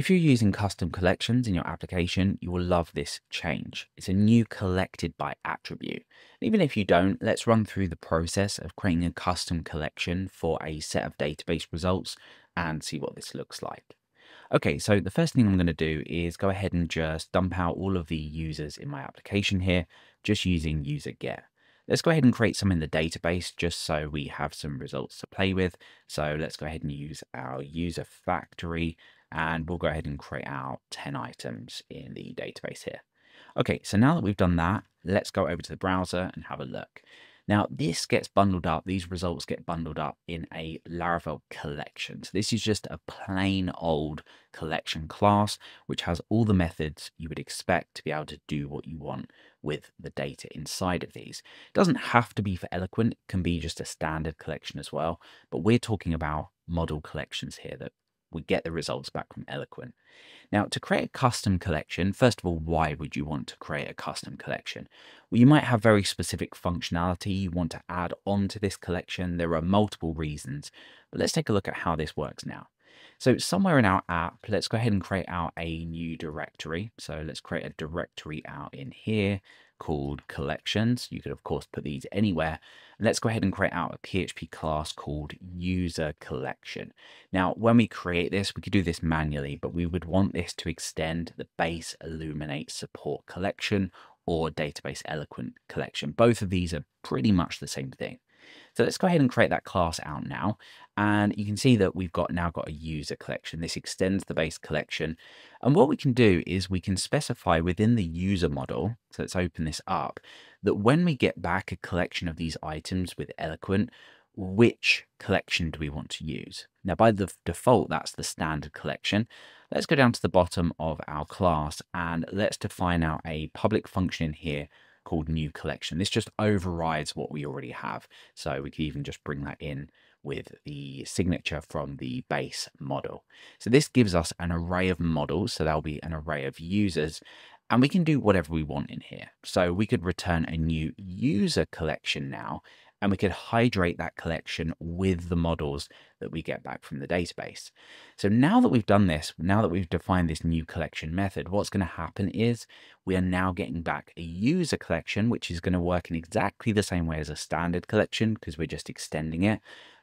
If you're using custom collections in your application, you will love this change. It's a new collected by attribute. Even if you don't, let's run through the process of creating a custom collection for a set of database results and see what this looks like. Okay, so the first thing I'm going to do is go ahead and just dump out all of the users in my application here, just using user get. Let's go ahead and create some in the database just so we have some results to play with. So let's go ahead and use our user factory and we'll go ahead and create out 10 items in the database here. Okay, so now that we've done that, let's go over to the browser and have a look. Now, this gets bundled up, these results get bundled up in a Laravel collection. So this is just a plain old collection class, which has all the methods you would expect to be able to do what you want with the data inside of these. It doesn't have to be for Eloquent, it can be just a standard collection as well. But we're talking about model collections here that we get the results back from Eloquent. Now, to create a custom collection, first of all, why would you want to create a custom collection? Well, you might have very specific functionality you want to add on to this collection. There are multiple reasons, but let's take a look at how this works now. So somewhere in our app, let's go ahead and create out a new directory. So let's create a directory out in here called collections. You could, of course, put these anywhere. Let's go ahead and create out a PHP class called user collection. Now, when we create this, we could do this manually, but we would want this to extend the base Illuminate support collection or database eloquent collection. Both of these are pretty much the same thing. So let's go ahead and create that class out now. And you can see that we've got now got a user collection. This extends the base collection. And what we can do is we can specify within the user model, so let's open this up, that when we get back a collection of these items with Eloquent, which collection do we want to use? Now, by the default, that's the standard collection. Let's go down to the bottom of our class and let's define out a public function in here called new collection. This just overrides what we already have. So we could even just bring that in with the signature from the base model. So this gives us an array of models. So there'll be an array of users and we can do whatever we want in here. So we could return a new user collection now and we could hydrate that collection with the models that we get back from the database. So now that we've done this, now that we've defined this new collection method, what's going to happen is we are now getting back a user collection, which is going to work in exactly the same way as a standard collection because we're just extending it,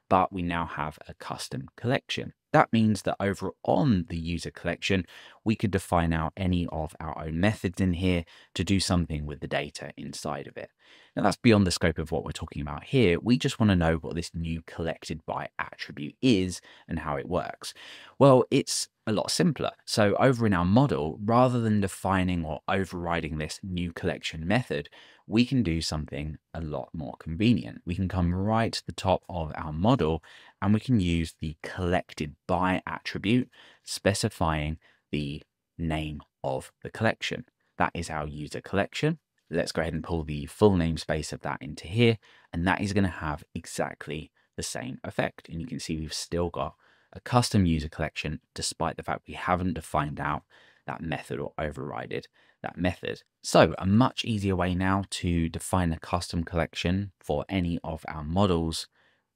but we now have a custom collection. That means that over on the user collection, we could define out any of our own methods in here to do something with the data inside of it. Now that's beyond the scope of what we're talking about here. We just want to know what this new collected by attribute is and how it works. Well, it's a lot simpler. So over in our model, rather than defining or overriding this new collection method, we can do something a lot more convenient. We can come right to the top of our model and we can use the collected by attribute specifying the name of the collection. That is our user collection. Let's go ahead and pull the full namespace of that into here, and that is going to have exactly the same effect. And you can see we've still got a custom user collection, despite the fact we haven't defined out that method or overrided that method. So a much easier way now to define a custom collection for any of our models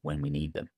when we need them.